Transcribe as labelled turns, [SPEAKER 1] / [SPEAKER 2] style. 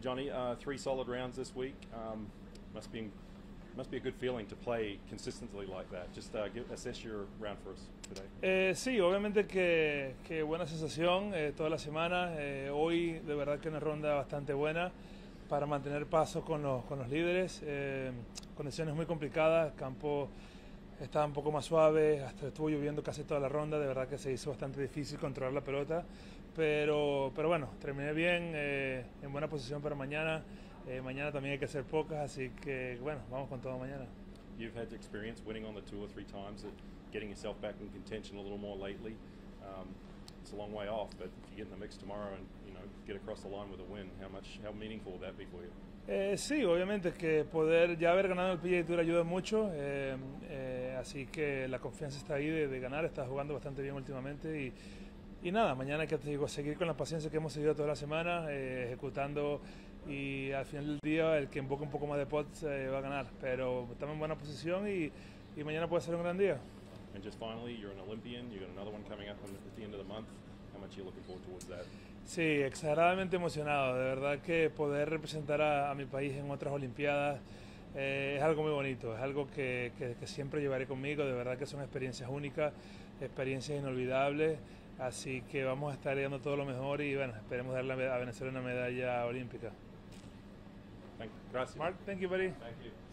[SPEAKER 1] Johnny, uh, three solid rounds this week. Um, must be must be a good feeling to play consistently like that. Just uh, give, assess your round for us today.
[SPEAKER 2] Eh, sí, obviamente que, que buena sensación eh, toda la semana. Eh, hoy de verdad que una ronda bastante buena para mantener paso con los, con los líderes. Eh, condiciones muy complicadas, campo estaba un poco más suave, hasta estuvo lloviendo casi toda la ronda, de verdad que se hizo bastante difícil controlar la pelota, pero, pero bueno, terminé bien, eh, en buena posición para mañana. Eh, mañana también hay que hacer pocas, así que bueno, vamos con todo mañana.
[SPEAKER 1] You've had experience winning on the two or three times, at getting yourself back in contention a little more lately. Um, it's a long way off, but if you get in the mix tomorrow and you know get across the line with a win, how much how meaningful will that be for you?
[SPEAKER 2] Eh, sí, obviamente que poder ya haber ganado el PGA Tour ayuda mucho, eh, eh, así que la confianza está ahí de, de, ganar, está jugando bastante bien últimamente y, y nada, mañana que digo, seguir con la paciencia que hemos seguido toda la semana, eh, ejecutando y al final del día el que invoque un poco más de pots eh, va a ganar, pero estamos en buena posición y, y mañana puede ser un gran día.
[SPEAKER 1] And just finally, you're an Olympian. You got another one coming up at the end of the month. How much are you looking forward towards that?
[SPEAKER 2] Sí, exageradamente emocionado. De verdad que poder representar a, a mi país en otras Olimpiadas eh, es algo muy bonito, es algo que, que, que, siempre llevaré conmigo. De verdad que son experiencias únicas, experiencias inolvidables. Así que vamos a estar dando todo lo mejor y bueno, esperemos darle a Venezuela una medalla olímpica.
[SPEAKER 1] Thank, gracias.
[SPEAKER 2] Mark, thank you, buddy.
[SPEAKER 1] Thank you.